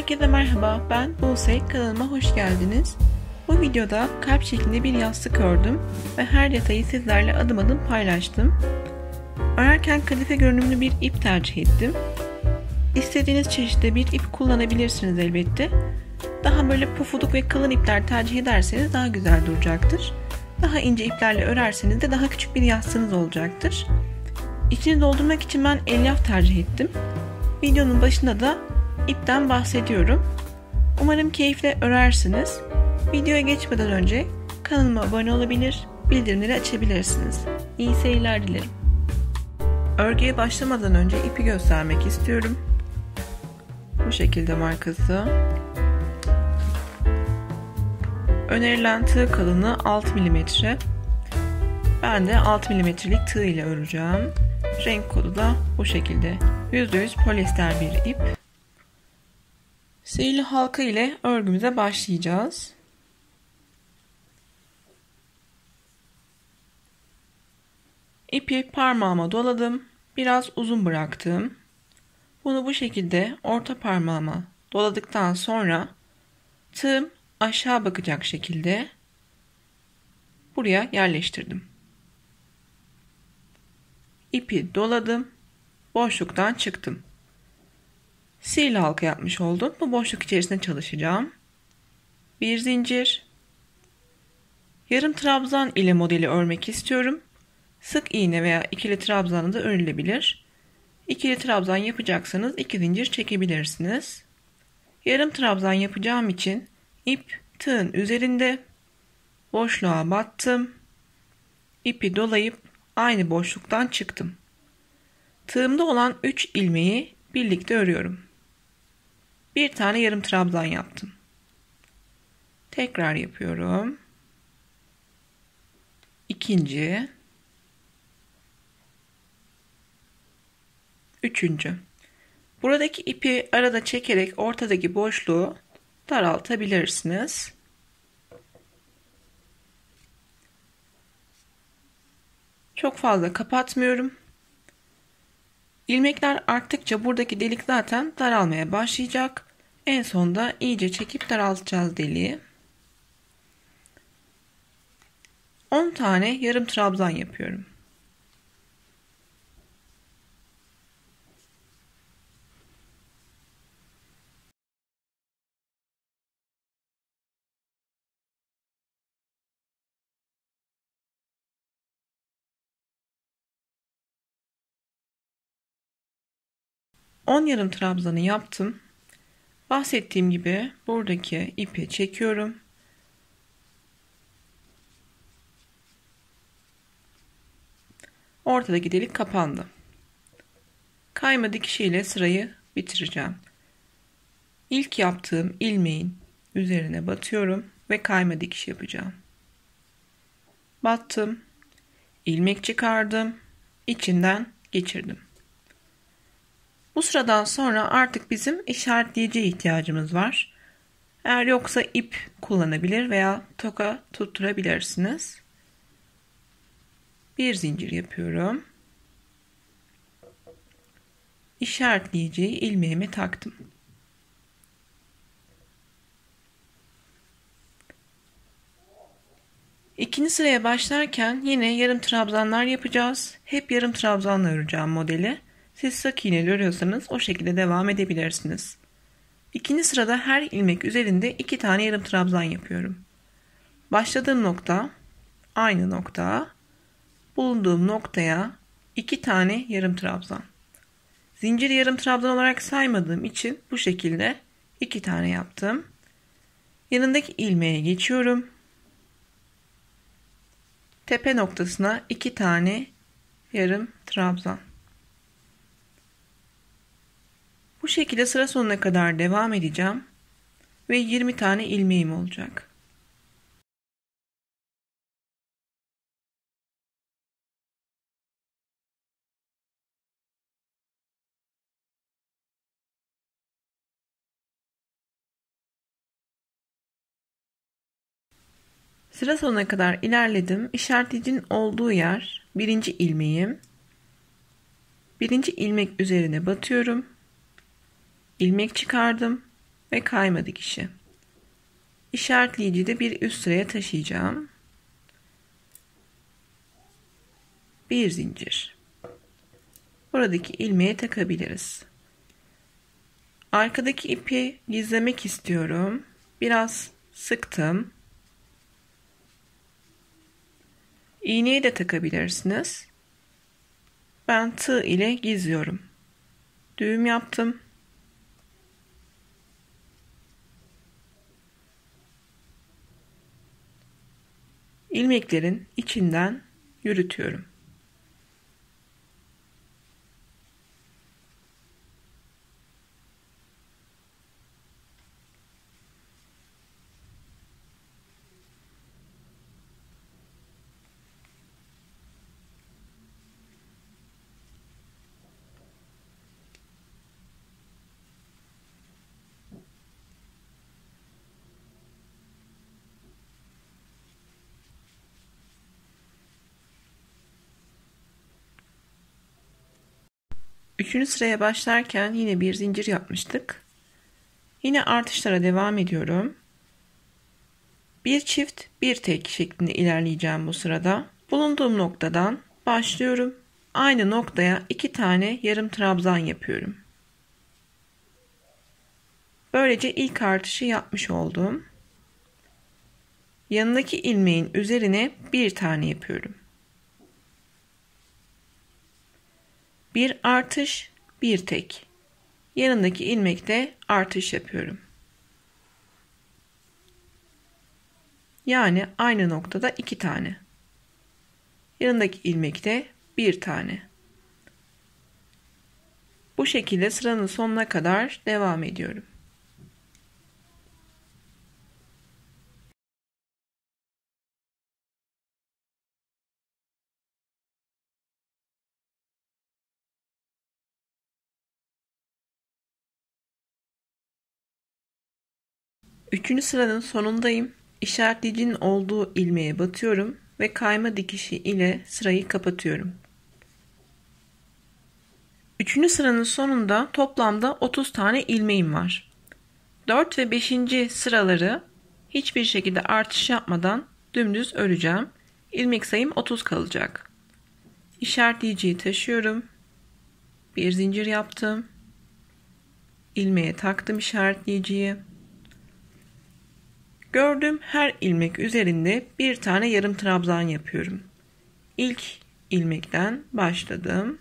Herkese merhaba, ben Buse, kanalıma hoş geldiniz. Bu videoda kalp şeklinde bir yastık ördüm ve her detayı sizlerle adım adım paylaştım. Örerken kadife görünümlü bir ip tercih ettim. İstediğiniz çeşitte bir ip kullanabilirsiniz elbette. Daha böyle pufuduk ve kalın ipler tercih ederseniz daha güzel duracaktır. Daha ince iplerle örerseniz de daha küçük bir yastığınız olacaktır. İçini doldurmak için ben elyaf tercih ettim. Videonun başında da ipten bahsediyorum. Umarım keyifle örersiniz. Videoya geçmeden önce kanalıma abone olabilir, bildirimleri açabilirsiniz. İyi seyirler dilerim. Örgüye başlamadan önce ipi göstermek istiyorum. Bu şekilde markası. Önerilen tığ kalınlığı 6 mm. Ben de 6 mm'lik tığ ile öreceğim. Renk kodu da bu şekilde. %100 polyester bir ip. Sihirli halka ile örgümüze başlayacağız. İpi parmağıma doladım. Biraz uzun bıraktım. Bunu bu şekilde orta parmağıma doladıktan sonra tığım aşağı bakacak şekilde buraya yerleştirdim. İpi doladım. Boşluktan çıktım. Sihirli halka yapmış oldum. Bu boşluk içerisinde çalışacağım. Bir zincir. Yarım trabzan ile modeli örmek istiyorum. Sık iğne veya ikili trabzanı da örülebilir. İkili trabzan yapacaksanız iki zincir çekebilirsiniz. Yarım trabzan yapacağım için ip tığın üzerinde boşluğa battım. İpi dolayıp aynı boşluktan çıktım. Tığımda olan 3 ilmeği birlikte örüyorum. Bir tane yarım trabzan yaptım. Tekrar yapıyorum. İkinci. Üçüncü. Buradaki ipi arada çekerek ortadaki boşluğu daraltabilirsiniz. Çok fazla kapatmıyorum. İlmekler arttıkça buradaki delik zaten daralmaya başlayacak. En sonda iyice çekip daraltacağız deliği. 10 tane yarım trabzan yapıyorum. On yarım trabzanı yaptım. Bahsettiğim gibi buradaki ipi çekiyorum. Ortadaki delik kapandı. Kayma dikişiyle sırayı bitireceğim. İlk yaptığım ilmeğin üzerine batıyorum ve kayma dikiş yapacağım. Battım. ilmek çıkardım. içinden geçirdim. Bu sıradan sonra artık bizim işaretleyici ihtiyacımız var. Eğer yoksa ip kullanabilir veya toka tutturabilirsiniz. Bir zincir yapıyorum. İşaretleyiciyi ilmeğime taktım. İkinci sıraya başlarken yine yarım trabzanlar yapacağız. Hep yarım trabzanla öreceğim modeli. Siz sık iğneli örüyorsanız o şekilde devam edebilirsiniz. İkinci sırada her ilmek üzerinde iki tane yarım trabzan yapıyorum. Başladığım nokta aynı nokta. Bulunduğum noktaya iki tane yarım trabzan. Zincir yarım trabzan olarak saymadığım için bu şekilde iki tane yaptım. Yanındaki ilmeğe geçiyorum. Tepe noktasına iki tane yarım trabzan. Bu şekilde sıra sonuna kadar devam edeceğim ve 20 tane ilmeğim olacak. Sıra sonuna kadar ilerledim. İşaretleyicinin olduğu yer birinci ilmeğim. Birinci ilmek üzerine batıyorum ilmek çıkardım ve kayma dikişi. İşaretleyici de bir üst sıraya taşıyacağım. Bir zincir. Buradaki ilmeğe takabiliriz. Arkadaki ipi gizlemek istiyorum. Biraz sıktım. İğneyi de takabilirsiniz. Ben tığ ile gizliyorum. Düğüm yaptım. İlmeklerin içinden yürütüyorum. Üçüncü sıraya başlarken yine bir zincir yapmıştık. Yine artışlara devam ediyorum. Bir çift bir tek şeklinde ilerleyeceğim bu sırada. Bulunduğum noktadan başlıyorum. Aynı noktaya iki tane yarım trabzan yapıyorum. Böylece ilk artışı yapmış oldum. Yanındaki ilmeğin üzerine bir tane yapıyorum. Bir artış, bir tek. Yanındaki ilmekte artış yapıyorum. Yani aynı noktada iki tane. Yanındaki ilmekte bir tane. Bu şekilde sıranın sonuna kadar devam ediyorum. Üçüncü sıranın sonundayım. İşaretleyicinin olduğu ilmeğe batıyorum ve kayma dikişi ile sırayı kapatıyorum. Üçüncü sıranın sonunda toplamda 30 tane ilmeğim var. 4 ve 5. sıraları hiçbir şekilde artış yapmadan dümdüz öreceğim. İlmek sayım 30 kalacak. İşaretleyiciyi taşıyorum. Bir zincir yaptım. İlmeğe taktım işaretleyiciyi. Gördüğüm her ilmek üzerinde bir tane yarım trabzan yapıyorum. İlk ilmekten başladım.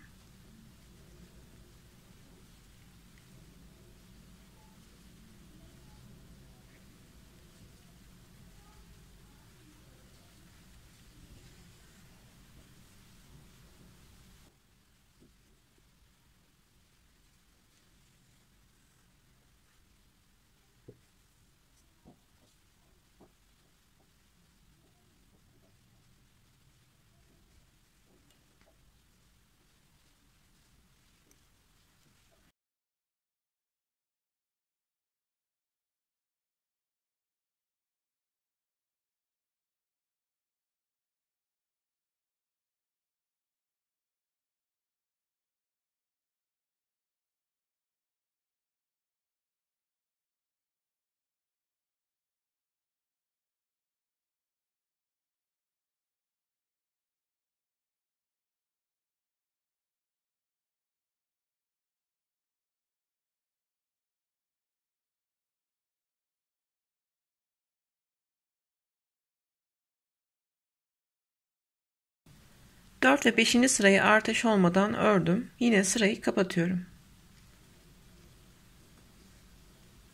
4 ve 5. sırayı artış olmadan ördüm. Yine sırayı kapatıyorum.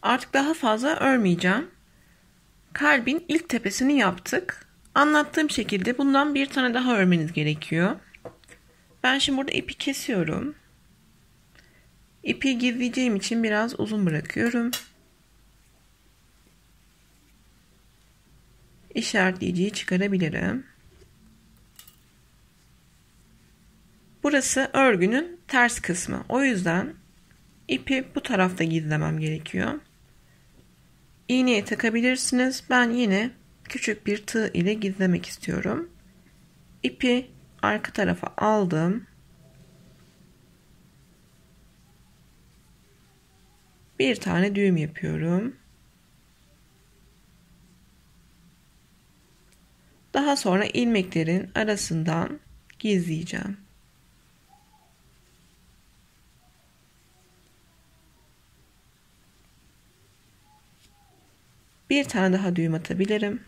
Artık daha fazla örmeyeceğim. Kalbin ilk tepesini yaptık. Anlattığım şekilde bundan bir tane daha örmeniz gerekiyor. Ben şimdi burada ipi kesiyorum. İpi gizleyeceğim için biraz uzun bırakıyorum. İşaretleyiciyi çıkarabilirim. Burası örgünün ters kısmı. O yüzden ipi bu tarafta gizlemem gerekiyor. İğneye takabilirsiniz. Ben yine küçük bir tığ ile gizlemek istiyorum. İpi arka tarafa aldım. bir tane düğüm yapıyorum. Daha sonra ilmeklerin arasından gizleyeceğim. Bir tane daha düğüm atabilirim.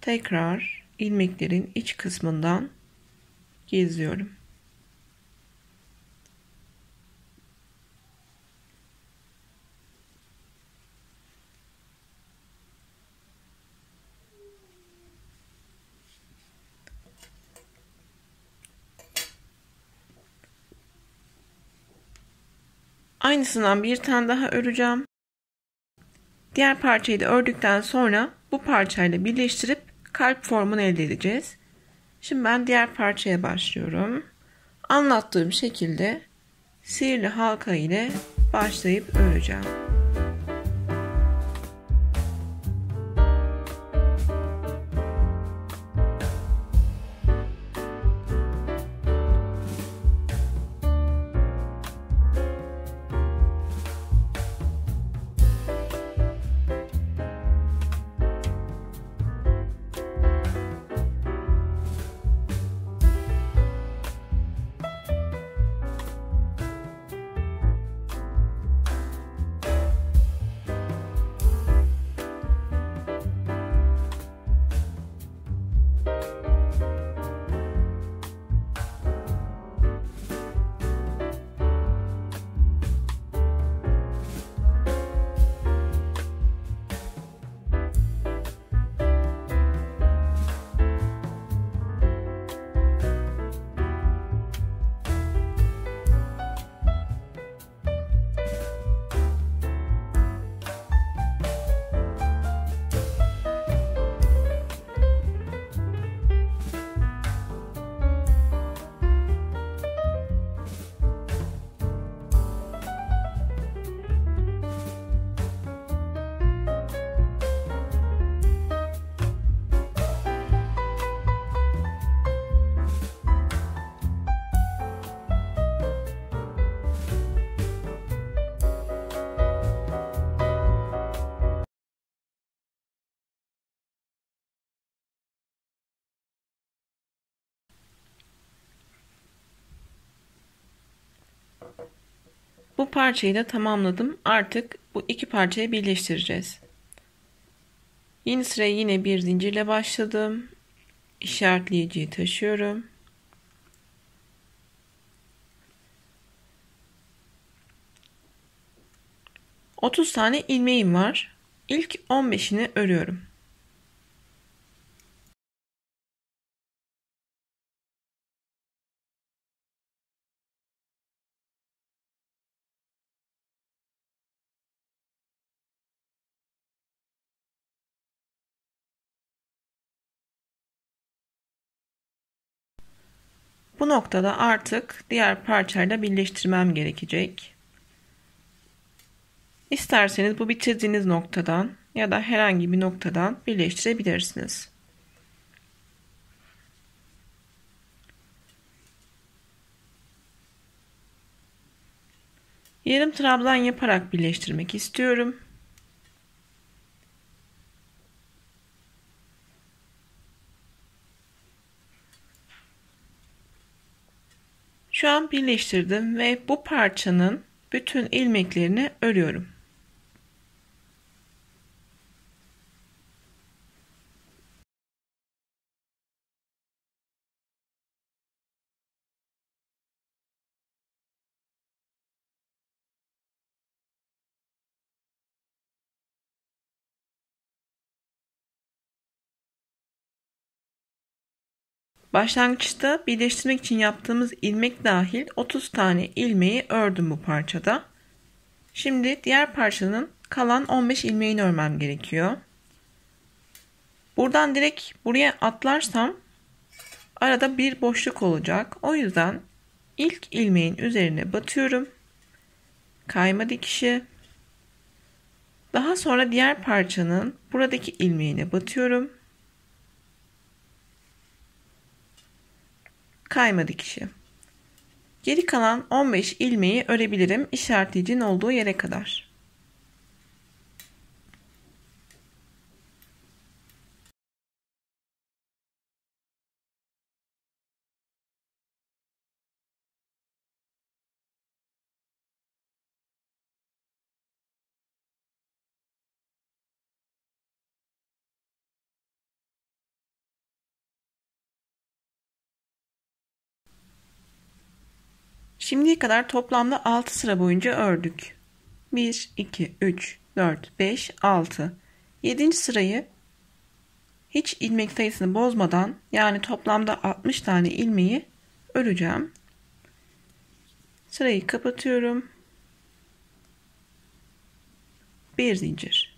Tekrar ilmeklerin iç kısmından gizliyorum. Aynısından bir tane daha öreceğim. Diğer parçayı da ördükten sonra bu parçayla birleştirip kalp formunu elde edeceğiz. Şimdi ben diğer parçaya başlıyorum. Anlattığım şekilde sihirli halka ile başlayıp öreceğim. Bu parçayı da tamamladım. Artık bu iki parçayı birleştireceğiz. Yeni sıraya yine bir zincirle başladım. İşaretleyiciyi taşıyorum. Otuz tane ilmeğim var. İlk 15'ini örüyorum. Bu noktada artık diğer parçayla birleştirmem gerekecek. İsterseniz bu bitirdiğiniz noktadan ya da herhangi bir noktadan birleştirebilirsiniz. Yarım trabzan yaparak birleştirmek istiyorum. Şu an birleştirdim ve bu parçanın bütün ilmeklerini örüyorum. Başlangıçta birleştirmek için yaptığımız ilmek dahil 30 tane ilmeği ördüm bu parçada. Şimdi diğer parçanın kalan 15 ilmeğini örmem gerekiyor. Buradan direkt buraya atlarsam arada bir boşluk olacak. O yüzden ilk ilmeğin üzerine batıyorum. Kayma dikişi. Daha sonra diğer parçanın buradaki ilmeğine batıyorum. Kayma dikişi. Geri kalan 15 ilmeği örebilirim işaretleyicinin olduğu yere kadar. Şimdiye kadar toplamda 6 sıra boyunca ördük. 1, 2, 3, 4, 5, 6. 7. sırayı hiç ilmek sayısını bozmadan yani toplamda 60 tane ilmeği öreceğim. Sırayı kapatıyorum. Bir zincir.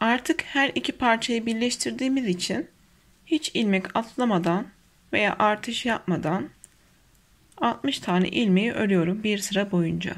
Artık her iki parçayı birleştirdiğimiz için hiç ilmek atlamadan veya artış yapmadan 60 tane ilmeği örüyorum bir sıra boyunca.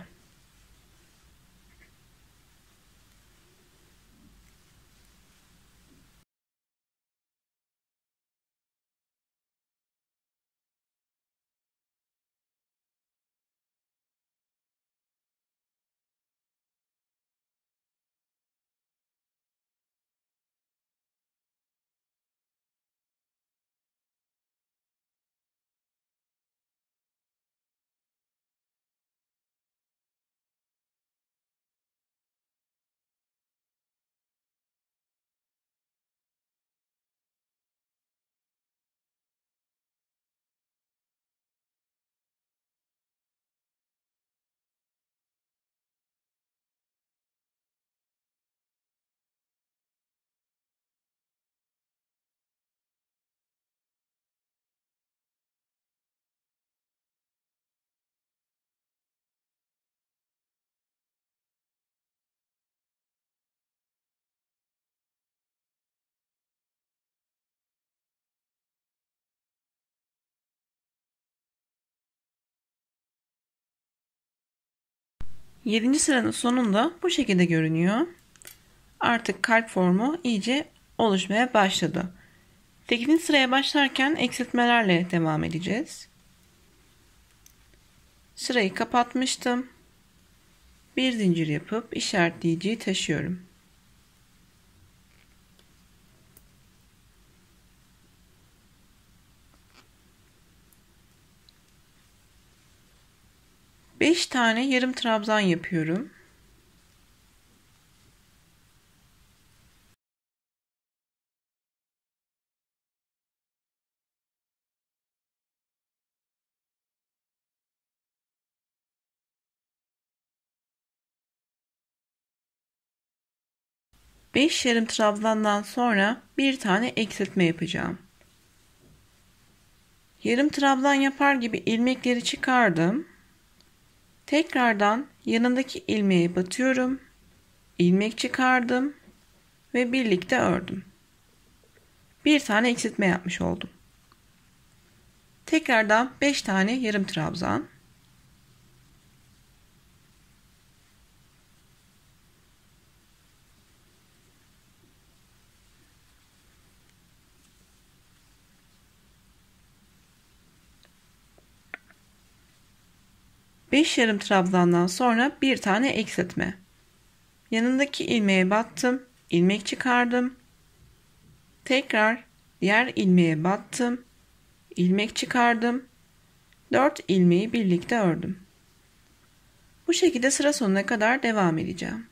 Yedinci sıranın sonunda bu şekilde görünüyor. Artık kalp formu iyice oluşmaya başladı. 8. sıraya başlarken eksiltmelerle devam edeceğiz. Sırayı kapatmıştım. Bir zincir yapıp işaretleyiciyi taşıyorum. 5 tane yarım trabzan yapıyorum. Beş yarım trabzandan sonra bir tane eksiltme yapacağım. Yarım trabzan yapar gibi ilmekleri çıkardım. Tekrardan yanındaki ilmeğe batıyorum. ilmek çıkardım ve birlikte ördüm. Bir tane eksiltme yapmış oldum. Tekrardan 5 tane yarım trabzan. Beş yarım trabzandan sonra bir tane eksiltme. Yanındaki ilmeğe battım, ilmek çıkardım. Tekrar diğer ilmeğe battım, ilmek çıkardım. Dört ilmeği birlikte ördüm. Bu şekilde sıra sonuna kadar devam edeceğim.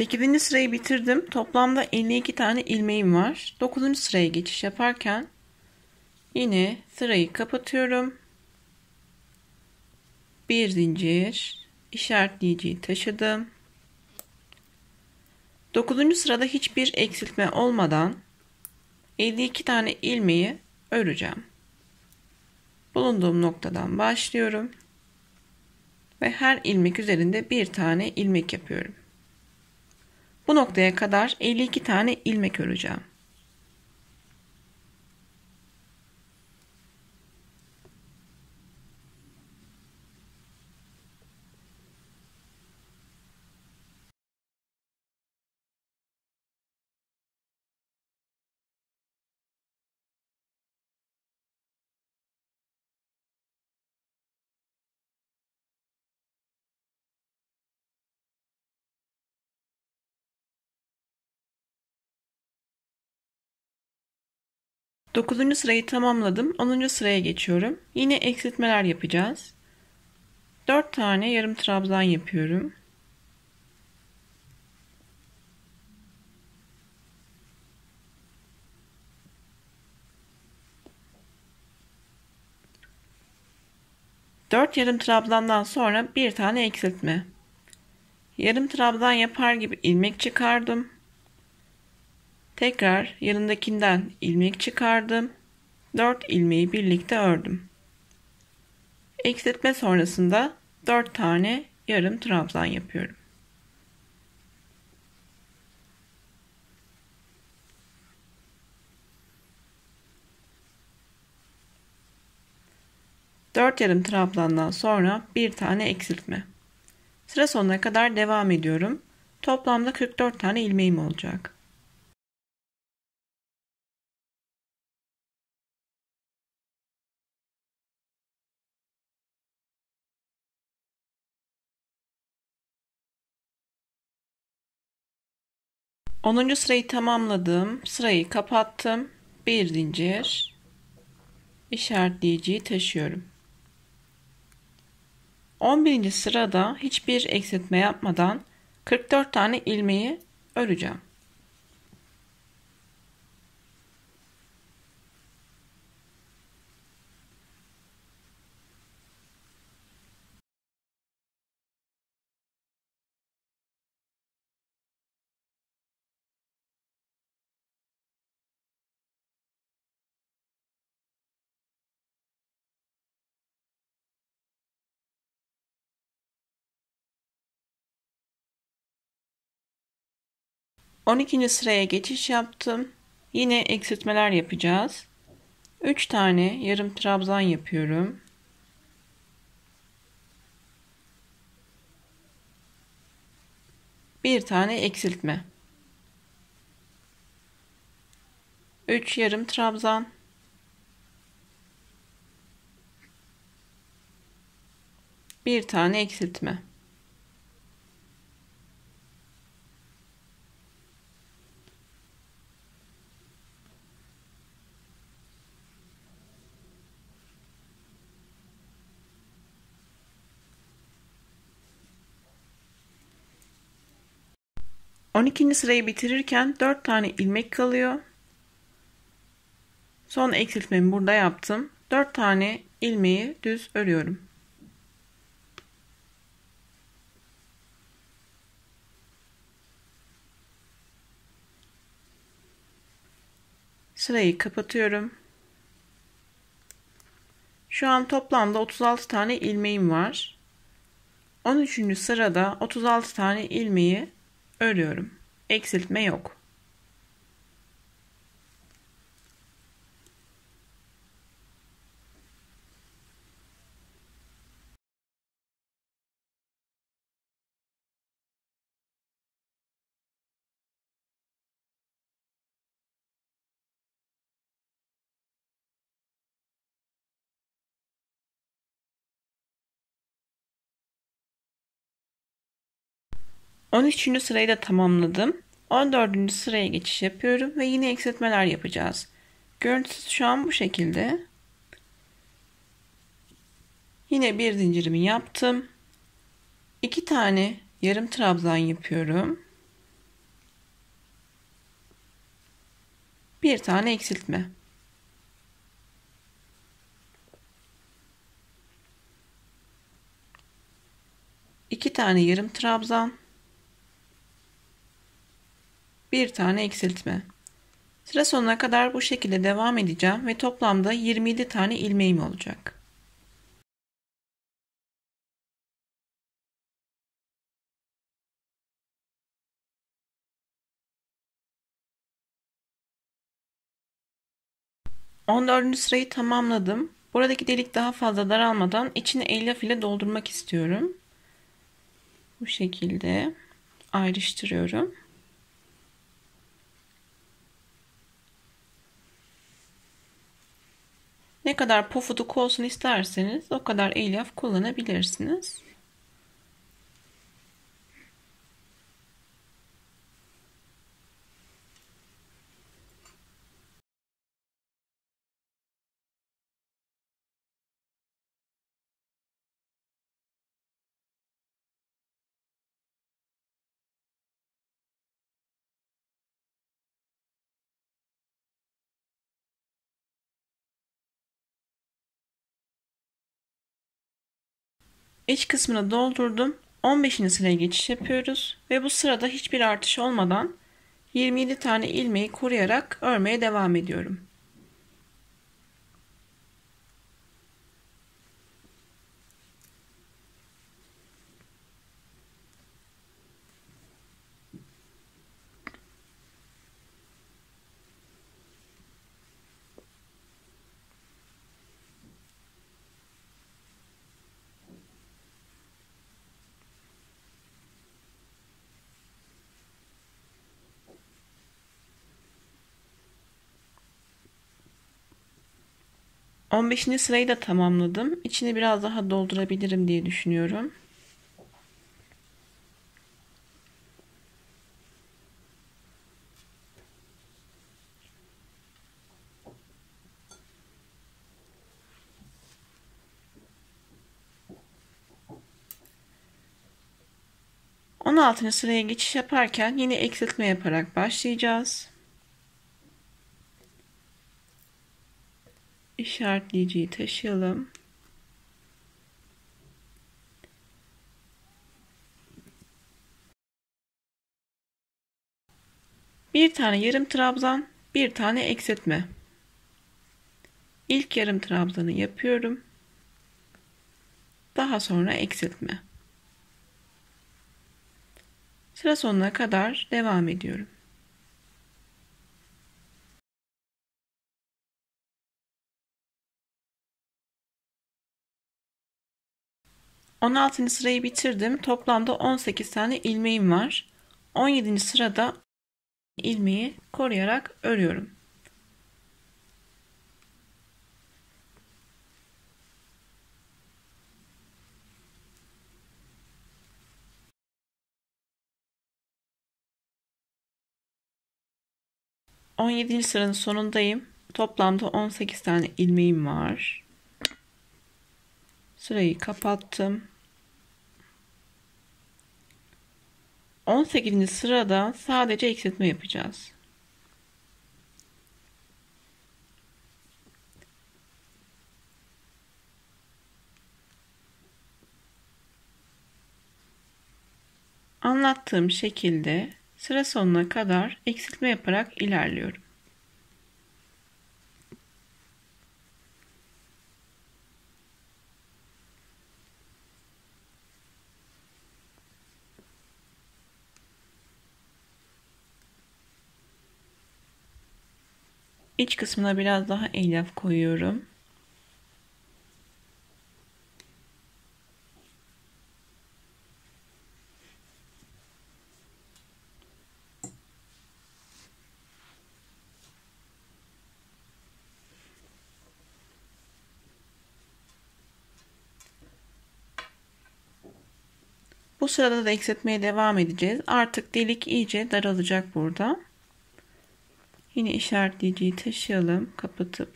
Sekizinci sırayı bitirdim. Toplamda 52 tane ilmeğim var. Dokuzuncu sıraya geçiş yaparken yine sırayı kapatıyorum. Bir zincir işaretleyiciyi taşıdım. Dokuzuncu sırada hiçbir eksiltme olmadan 52 tane ilmeği öreceğim. bulunduğum noktadan başlıyorum ve her ilmek üzerinde bir tane ilmek yapıyorum. Bu noktaya kadar 52 tane ilmek öreceğim. Dokuzuncu sırayı tamamladım. Onuncu sıraya geçiyorum. Yine eksiltmeler yapacağız. Dört tane yarım trabzan yapıyorum. Dört yarım trabzandan sonra bir tane eksiltme. Yarım trabzan yapar gibi ilmek çıkardım. Tekrar yanındakinden ilmek çıkardım. 4 ilmeği birlikte ördüm. Eksiltme sonrasında 4 tane yarım trabzan yapıyorum. Dört yarım trabzandan sonra bir tane eksiltme. Sıra sonuna kadar devam ediyorum. Toplamda 44 tane ilmeğim olacak. 10. sırayı tamamladım. Sırayı kapattım. Bir zincir işaretleyiciyi taşıyorum. 11. sırada hiçbir eksiltme yapmadan 44 tane ilmeği öreceğim. 12. sıraya geçiş yaptım. Yine eksiltmeler yapacağız. 3 tane yarım trabzan yapıyorum. Bir tane eksiltme. 3 yarım trabzan. Bir tane eksiltme. 12. sırayı bitirirken 4 tane ilmek kalıyor. Son eksiltmemi burada yaptım. 4 tane ilmeği düz örüyorum. Sırayı kapatıyorum. Şu an toplamda 36 tane ilmeğim var. 13. sırada 36 tane ilmeği örüyorum. Eksiltme yok. On üçüncü sırayı da tamamladım. 14. sıraya geçiş yapıyorum ve yine eksiltmeler yapacağız. Görüntüsü şu an bu şekilde. Yine bir zincirimi yaptım. İki tane yarım trabzan yapıyorum. Bir tane eksiltme. İki tane yarım trabzan bir tane eksiltme. Sıra sonuna kadar bu şekilde devam edeceğim ve toplamda 27 tane ilmeğim olacak. On dördüncü sırayı tamamladım. Buradaki delik daha fazla daralmadan içini elyaf ile doldurmak istiyorum. Bu şekilde ayrıştırıyorum. Ne kadar pofuduk olsun isterseniz o kadar elyaf kullanabilirsiniz. İç kısmını doldurdum. 15. sıraya geçiş yapıyoruz ve bu sırada hiçbir artış olmadan 27 tane ilmeği koruyarak örmeye devam ediyorum. 15. sırayı da tamamladım. İçini biraz daha doldurabilirim diye düşünüyorum. On altıncı sıraya geçiş yaparken yine eksiltme yaparak başlayacağız. İşaretleyiciyi taşıyalım. Bir tane yarım trabzan, bir tane eksiltme. İlk yarım trabzanı yapıyorum. Daha sonra eksiltme. Sıra sonuna kadar devam ediyorum. 16. sırayı bitirdim. Toplamda 18 tane ilmeğim var. 17. sırada ilmeği koruyarak örüyorum. On yedinci sıranın sonundayım. Toplamda 18 tane ilmeğim var. Sırayı kapattım. 18. sırada sadece eksiltme yapacağız. Anlattığım şekilde sıra sonuna kadar eksiltme yaparak ilerliyorum. İç kısmına biraz daha elyaf koyuyorum. Bu sırada da eksiltmeye devam edeceğiz. Artık delik iyice daralacak burada. Yine işaretleyiciyi taşıyalım. Kapatıp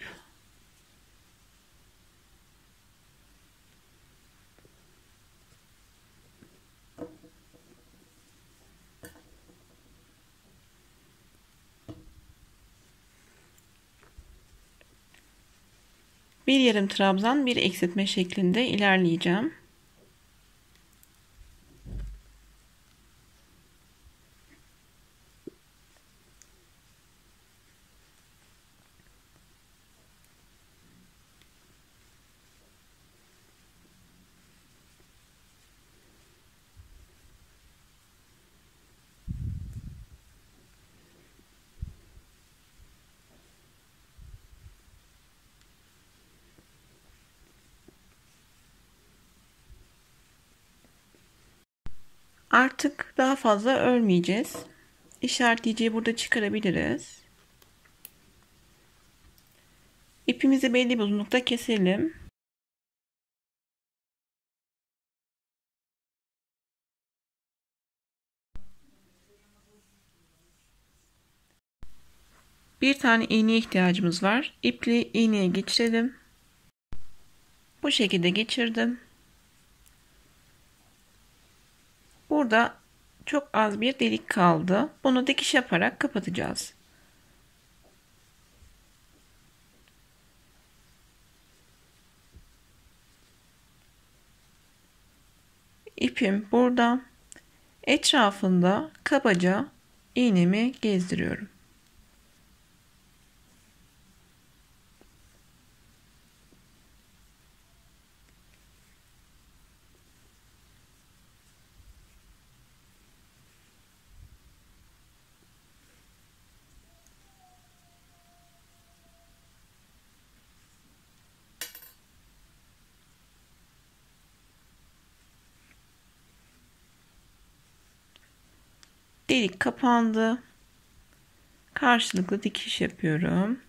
bir yarım trabzan bir eksiltme şeklinde ilerleyeceğim. Artık daha fazla örmeyeceğiz. İşaretleyiciyi burada çıkarabiliriz. İpimizi belli bir uzunlukta keselim. Bir tane iğneye ihtiyacımız var. İpli iğneye geçirelim. Bu şekilde geçirdim. Burada çok az bir delik kaldı. Bunu dikiş yaparak kapatacağız. İpim burada. Etrafında kabaca iğnemi gezdiriyorum. Delik kapandı. Karşılıklı dikiş yapıyorum.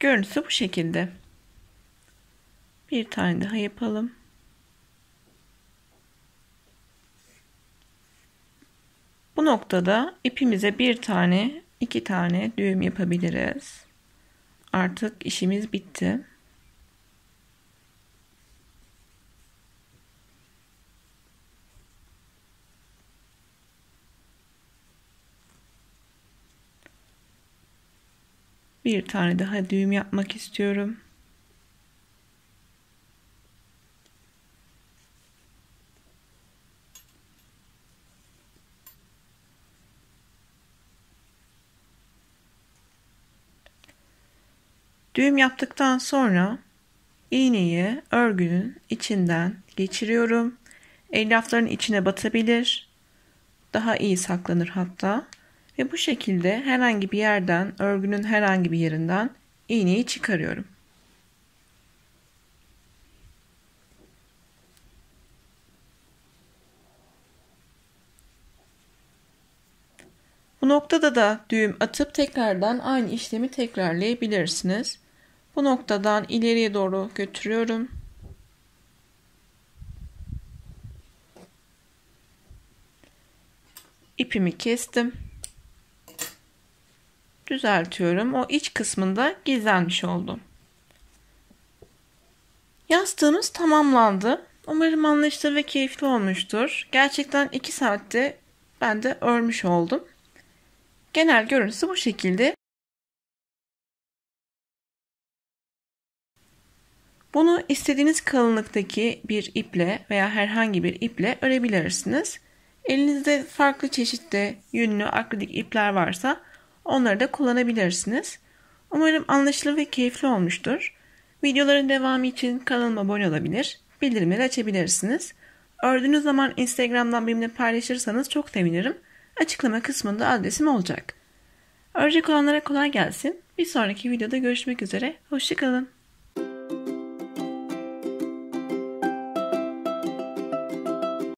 Görüntüsü bu şekilde. Bir tane daha yapalım. Bu noktada ipimize bir tane, iki tane düğüm yapabiliriz. Artık işimiz bitti. Bir tane daha düğüm yapmak istiyorum. Düğüm yaptıktan sonra iğneyi örgünün içinden geçiriyorum. Elyafların içine batabilir. Daha iyi saklanır hatta. Ve bu şekilde herhangi bir yerden, örgünün herhangi bir yerinden iğneyi çıkarıyorum. Bu noktada da düğüm atıp tekrardan aynı işlemi tekrarlayabilirsiniz. Bu noktadan ileriye doğru götürüyorum. İpimi kestim. Düzeltiyorum. O iç kısmında gizlenmiş oldu. Yastığımız tamamlandı. Umarım anlaşılır ve keyifli olmuştur. Gerçekten 2 saatte ben de örmüş oldum. Genel görüntüsü bu şekilde. Bunu istediğiniz kalınlıktaki bir iple veya herhangi bir iple örebilirsiniz. Elinizde farklı çeşitli yünlü akrilik ipler varsa onları da kullanabilirsiniz. Umarım anlaşılır ve keyifli olmuştur. Videoların devamı için kanalıma abone olabilir, bildirimleri açabilirsiniz. Ördüğünüz zaman Instagram'dan benimle paylaşırsanız çok sevinirim. Açıklama kısmında adresim olacak. Örecek olanlara kolay gelsin. Bir sonraki videoda görüşmek üzere. Hoşçakalın.